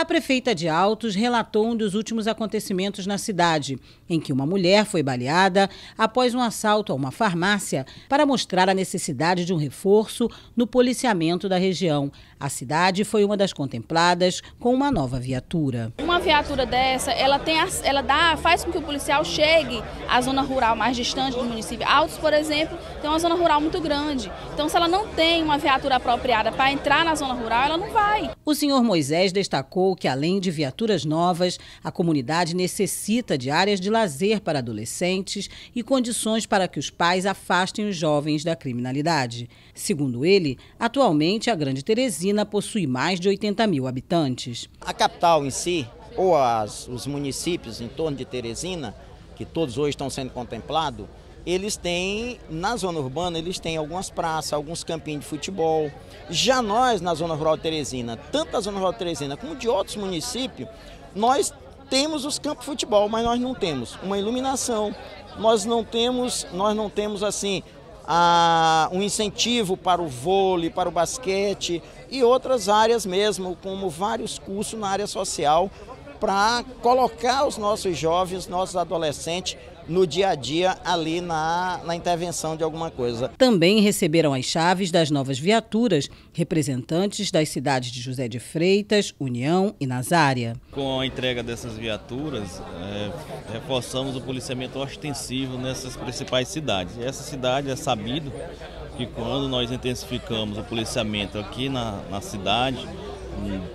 A prefeita de Altos relatou um dos últimos acontecimentos na cidade, em que uma mulher foi baleada após um assalto a uma farmácia para mostrar a necessidade de um reforço no policiamento da região. A cidade foi uma das contempladas com uma nova viatura. Uma viatura dessa, ela tem ela dá, faz com que o policial chegue à zona rural mais distante do município. Altos, por exemplo, tem uma zona rural muito grande. Então, se ela não tem uma viatura apropriada para entrar na zona rural, ela não vai. O senhor Moisés destacou que, além de viaturas novas, a comunidade necessita de áreas de lazer para adolescentes e condições para que os pais afastem os jovens da criminalidade. Segundo ele, atualmente a Grande Teresina possui mais de 80 mil habitantes. A capital em si, ou as, os municípios em torno de Teresina, que todos hoje estão sendo contemplados, eles têm, na zona urbana, eles têm algumas praças, alguns campinhos de futebol. Já nós, na zona rural de Teresina, tanto da zona rural de Teresina como de outros municípios, nós temos os campos de futebol, mas nós não temos uma iluminação, nós não temos, nós não temos assim, a, um incentivo para o vôlei, para o basquete e outras áreas mesmo, como vários cursos na área social, para colocar os nossos jovens, nossos adolescentes no dia a dia ali na, na intervenção de alguma coisa. Também receberam as chaves das novas viaturas representantes das cidades de José de Freitas, União e Nazária. Com a entrega dessas viaturas, é, reforçamos o policiamento ostensivo nessas principais cidades. E essa cidade é sabido que quando nós intensificamos o policiamento aqui na, na cidade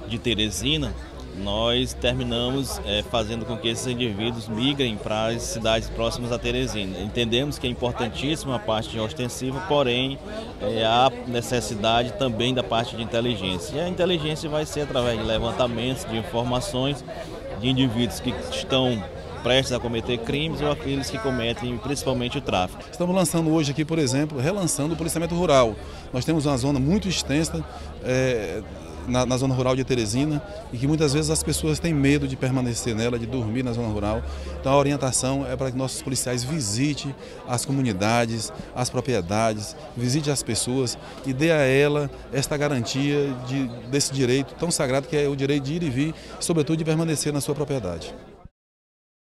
de Teresina, nós terminamos é, fazendo com que esses indivíduos migrem para as cidades próximas a Teresina. Entendemos que é importantíssima a parte ostensiva, porém é, há necessidade também da parte de inteligência. E a inteligência vai ser através de levantamentos de informações de indivíduos que estão prestes a cometer crimes ou aqueles que cometem principalmente o tráfico. Estamos lançando hoje aqui, por exemplo, relançando o policiamento rural. Nós temos uma zona muito extensa é, na, na, zona rural de Teresina e que muitas vezes as pessoas têm medo de permanecer nela, de dormir na zona rural. Então a orientação é para que nossos policiais visitem as comunidades, as propriedades, visite as pessoas e dê a ela esta garantia de, desse direito tão sagrado que é o direito de ir e vir, sobretudo de permanecer na sua propriedade.